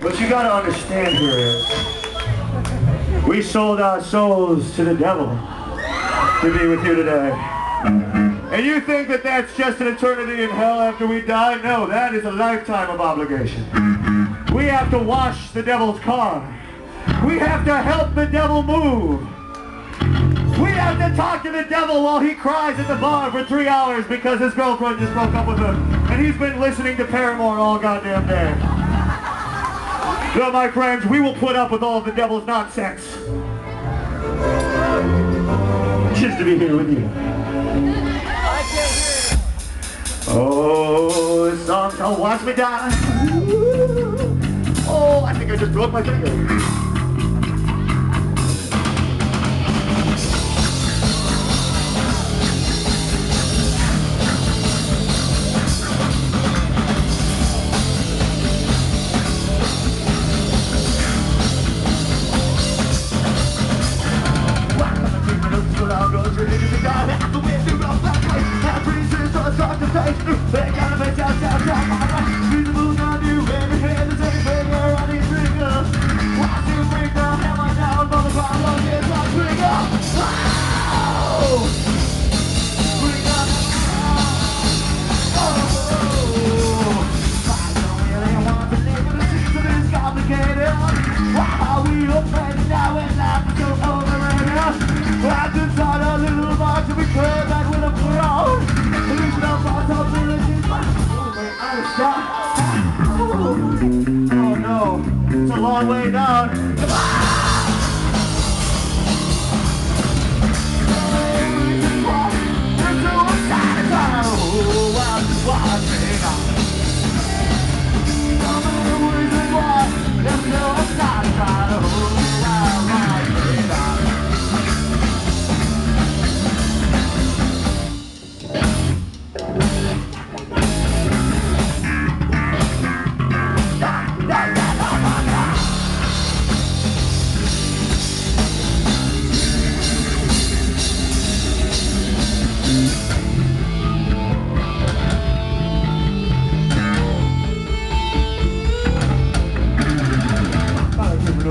What you gotta understand here is, we sold our souls to the devil to be with you today. And you think that that's just an eternity in hell after we die? No, that is a lifetime of obligation. We have to wash the devil's car. We have to help the devil move. We have to talk to the devil while he cries at the bar for three hours because his girlfriend just broke up with him. And he's been listening to Paramore all goddamn day. So my friends, we will put up with all of the devil's nonsense. Just to be here with you. Oh, this song's called Watch Me Die. Oh, I think I just broke my finger. They got Oh no, it's a long way down.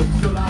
I'm